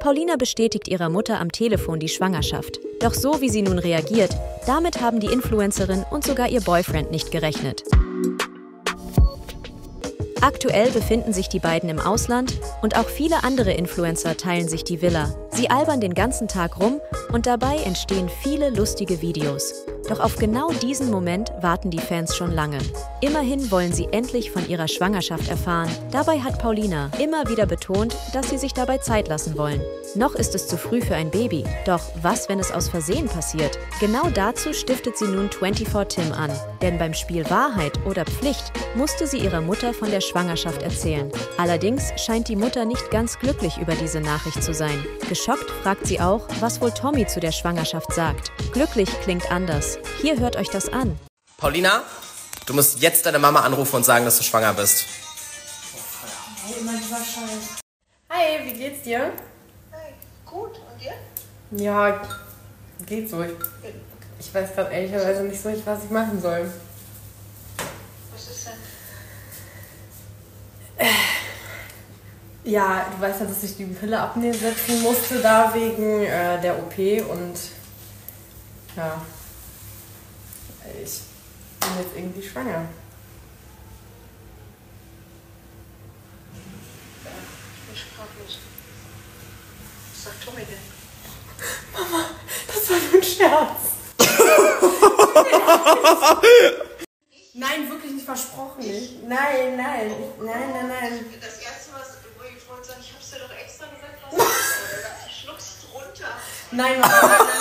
Paulina bestätigt ihrer Mutter am Telefon die Schwangerschaft. Doch so wie sie nun reagiert, damit haben die Influencerin und sogar ihr Boyfriend nicht gerechnet. Aktuell befinden sich die beiden im Ausland und auch viele andere Influencer teilen sich die Villa. Sie albern den ganzen Tag rum und dabei entstehen viele lustige Videos. Doch auf genau diesen Moment warten die Fans schon lange. Immerhin wollen sie endlich von ihrer Schwangerschaft erfahren. Dabei hat Paulina immer wieder betont, dass sie sich dabei Zeit lassen wollen. Noch ist es zu früh für ein Baby. Doch was, wenn es aus Versehen passiert? Genau dazu stiftet sie nun 24 Tim an. Denn beim Spiel Wahrheit oder Pflicht musste sie ihrer Mutter von der Schwangerschaft erzählen. Allerdings scheint die Mutter nicht ganz glücklich über diese Nachricht zu sein. Geschockt fragt sie auch, was wohl Tommy zu der Schwangerschaft sagt. Glücklich klingt anders. Hier hört euch das an. Paulina, du musst jetzt deine Mama anrufen und sagen, dass du schwanger bist. Hi, wie geht's dir? Hey, gut. Und dir? Ja, geht so. Ich, ich weiß gerade ehrlicherweise nicht so, richtig, was ich machen soll. Was ist denn? Ja, du weißt ja, dass ich die Pille absetzen musste da wegen äh, der OP und ja, ich bin jetzt irgendwie schwanger. Ja, ich sprachlos. Was sagt Tommy denn? Das war nur ein Scherz. nein, wirklich nicht versprochen. Nicht. Nein, nein, nein, nein, nein. Das erste, was wo ich wollte sagen, ich hab's dir doch extra gesagt, was ich schluckst runter. Nein, Mama,